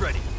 ready.